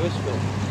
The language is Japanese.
よしと。